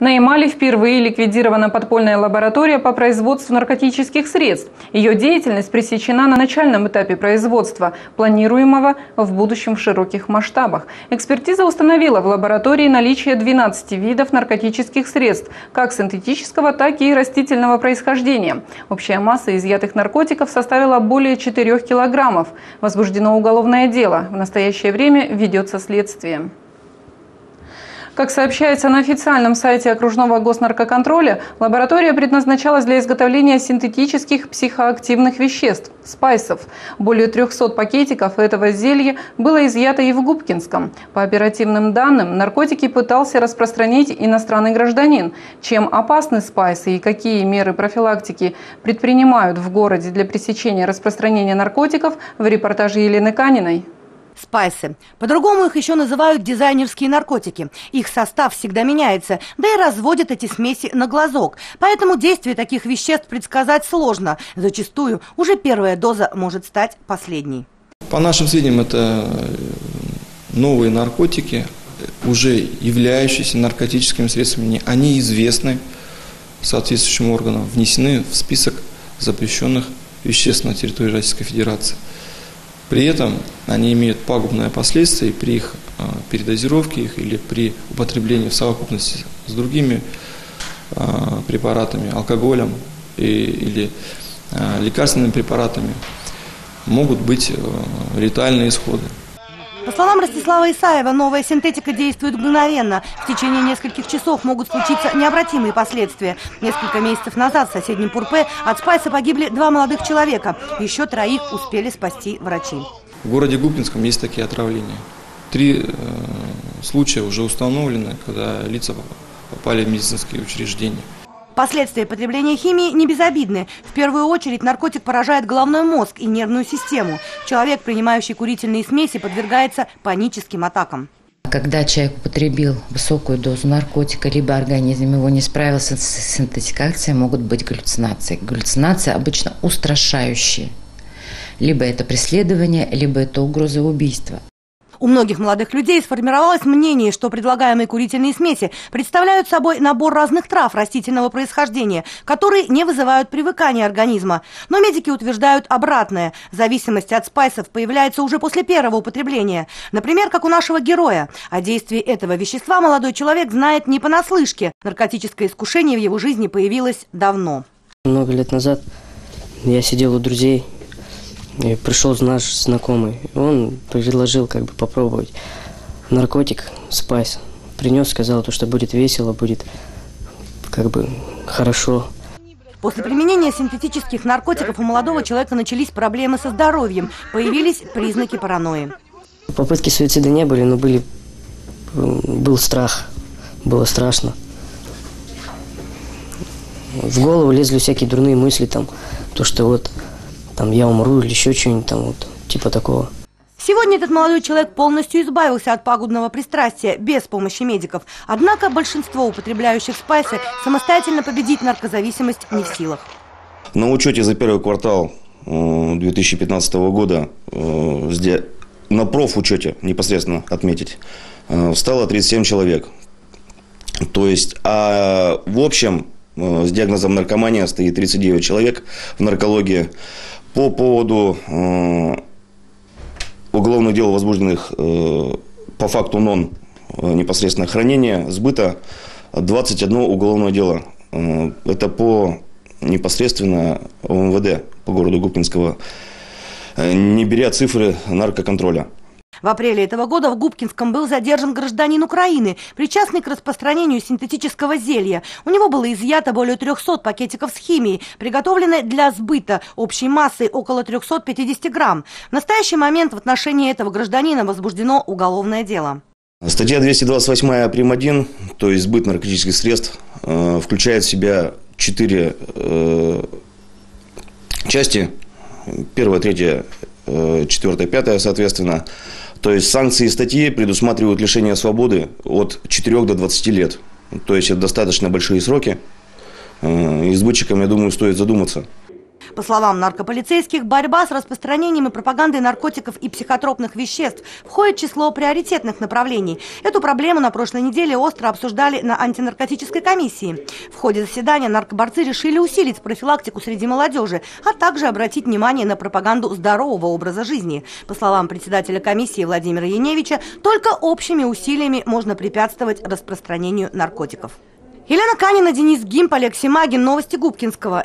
На Ямале впервые ликвидирована подпольная лаборатория по производству наркотических средств. Ее деятельность пресечена на начальном этапе производства, планируемого в будущем в широких масштабах. Экспертиза установила в лаборатории наличие 12 видов наркотических средств, как синтетического, так и растительного происхождения. Общая масса изъятых наркотиков составила более 4 килограммов. Возбуждено уголовное дело. В настоящее время ведется следствие. Как сообщается на официальном сайте окружного госнаркоконтроля, лаборатория предназначалась для изготовления синтетических психоактивных веществ – спайсов. Более 300 пакетиков этого зелья было изъято и в Губкинском. По оперативным данным, наркотики пытался распространить иностранный гражданин. Чем опасны спайсы и какие меры профилактики предпринимают в городе для пресечения распространения наркотиков в репортаже Елены Каниной спайсы. По-другому их еще называют дизайнерские наркотики. Их состав всегда меняется, да и разводят эти смеси на глазок. Поэтому действие таких веществ предсказать сложно. Зачастую уже первая доза может стать последней. По нашим сведениям, это э, новые наркотики, уже являющиеся наркотическими средствами. Они известны соответствующим органам, внесены в список запрещенных веществ на территории Российской Федерации. При этом они имеют пагубные последствия при их а, передозировке их или при употреблении в совокупности с другими а, препаратами, алкоголем и, или а, лекарственными препаратами могут быть летальные исходы. Словам Ростислава Исаева, новая синтетика действует мгновенно. В течение нескольких часов могут случиться необратимые последствия. Несколько месяцев назад в соседнем Пурпе от спайса погибли два молодых человека. Еще троих успели спасти врачи. В городе Губкинском есть такие отравления. Три э, случая уже установлены, когда лица попали в медицинские учреждения. Последствия потребления химии не безобидны. В первую очередь наркотик поражает головной мозг и нервную систему. Человек, принимающий курительные смеси, подвергается паническим атакам. Когда человек употребил высокую дозу наркотика, либо организм его не справился с синтетикацией, могут быть галлюцинации. Галлюцинации обычно устрашающие. Либо это преследование, либо это угроза убийства. У многих молодых людей сформировалось мнение, что предлагаемые курительные смеси представляют собой набор разных трав растительного происхождения, которые не вызывают привыкания организма. Но медики утверждают обратное. Зависимость от спайсов появляется уже после первого употребления. Например, как у нашего героя. О действии этого вещества молодой человек знает не понаслышке. Наркотическое искушение в его жизни появилось давно. Много лет назад я сидел у друзей и пришел наш знакомый. Он предложил как бы попробовать наркотик, спайс. Принес, сказал, то, что будет весело, будет как бы хорошо. После применения синтетических наркотиков у молодого человека начались проблемы со здоровьем, появились признаки паранойи. Попытки суицида не были, но были, был страх, было страшно. В голову лезли всякие дурные мысли, там, то, что вот там я умру или еще что-нибудь там вот, типа такого. Сегодня этот молодой человек полностью избавился от пагубного пристрастия без помощи медиков. Однако большинство употребляющих спайсы самостоятельно победить наркозависимость не в силах. На учете за первый квартал 2015 э, года э, на профучете непосредственно отметить э, стало 37 человек. То есть, а в общем с диагнозом наркомания стоит 39 человек в наркологии. По поводу уголовных дел, возбужденных э, по факту НОН э, непосредственно хранения, сбыта, 21 уголовное дело. Э, это по непосредственно МВД по городу Губкинского, не беря цифры наркоконтроля. В апреле этого года в Губкинском был задержан гражданин Украины, причастный к распространению синтетического зелья. У него было изъято более 300 пакетиков с химией, приготовленной для сбыта общей массой около 350 грамм. В настоящий момент в отношении этого гражданина возбуждено уголовное дело. Статья 228 прим. 1, то есть сбыт наркотических средств, э, включает в себя четыре э, части. Первая, третья, э, четвертая, пятая, соответственно. То есть санкции статьи предусматривают лишение свободы от 4 до 20 лет. То есть это достаточно большие сроки. Э, избытчикам, я думаю, стоит задуматься. По словам наркополицейских, борьба с распространением и пропагандой наркотиков и психотропных веществ входит в число приоритетных направлений. Эту проблему на прошлой неделе остро обсуждали на антинаркотической комиссии. В ходе заседания наркоборцы решили усилить профилактику среди молодежи, а также обратить внимание на пропаганду здорового образа жизни. По словам председателя комиссии Владимира Яневича, только общими усилиями можно препятствовать распространению наркотиков. Елена Канина, Денис Гимп, Олег Симагин. Новости Губкинского.